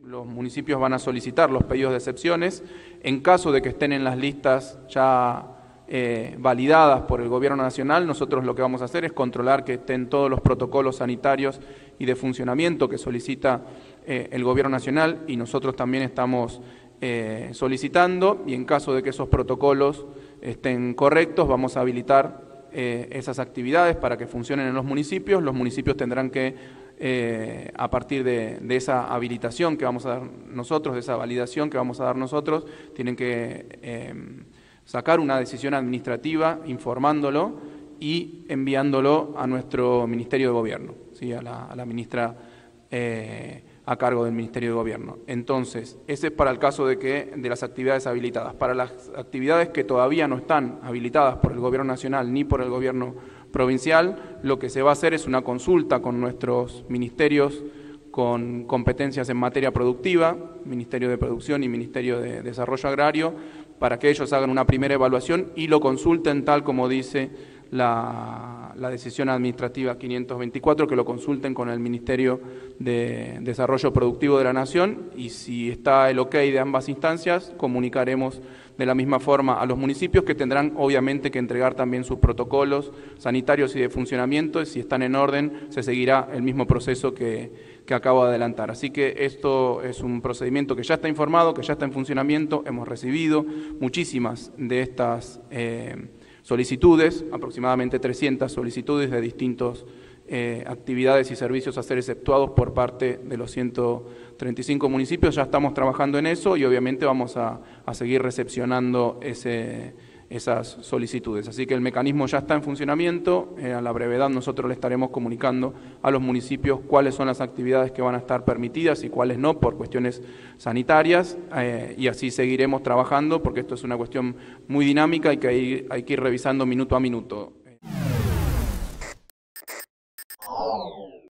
Los municipios van a solicitar los pedidos de excepciones. En caso de que estén en las listas ya eh, validadas por el Gobierno Nacional, nosotros lo que vamos a hacer es controlar que estén todos los protocolos sanitarios y de funcionamiento que solicita eh, el Gobierno Nacional y nosotros también estamos eh, solicitando y en caso de que esos protocolos estén correctos, vamos a habilitar esas actividades para que funcionen en los municipios. Los municipios tendrán que eh, a partir de, esa habilitación que vamos a dar nosotros, de esa validación que vamos a dar nosotros, tienen que em, sacar una decisión administrativa informándolo y enviándolo a nuestro Ministerio de Gobierno, ¿sí? a, la, ministra eh, a cargo del Ministerio de Gobierno. Entonces, ese es para el caso de que de las actividades habilitadas. Para las actividades que todavía no están habilitadas por el Gobierno Nacional ni por el Gobierno provincial, lo que se va a hacer es una consulta con nuestros ministerios con competencias en materia productiva, Ministerio de Producción y Ministerio de Desarrollo Agrario, para que ellos hagan una primera evaluación y lo consulten tal como dice la, decisión administrativa 524, que lo consulten con el Ministerio de Desarrollo Productivo de la Nación y si está el ok de ambas instancias, comunicaremos de la misma forma a los municipios que tendrán obviamente que entregar también sus protocolos sanitarios y de funcionamiento y si están en orden se seguirá el mismo proceso que, acabo de adelantar. Así que esto es un procedimiento que ya está informado, que ya está en funcionamiento, hemos recibido muchísimas de estas eh, solicitudes, aproximadamente 300 solicitudes de distintos eh, actividades y servicios a ser exceptuados por parte de los 135 municipios. Ya estamos trabajando en eso y obviamente vamos a, seguir recepcionando esas solicitudes. Así que el mecanismo ya está en funcionamiento. Eh, a la brevedad nosotros le estaremos comunicando a los municipios cuáles son las actividades que van a estar permitidas y cuáles no por cuestiones sanitarias eh, y así seguiremos trabajando porque esto es una cuestión muy dinámica y que hay que ir revisando minuto a minuto.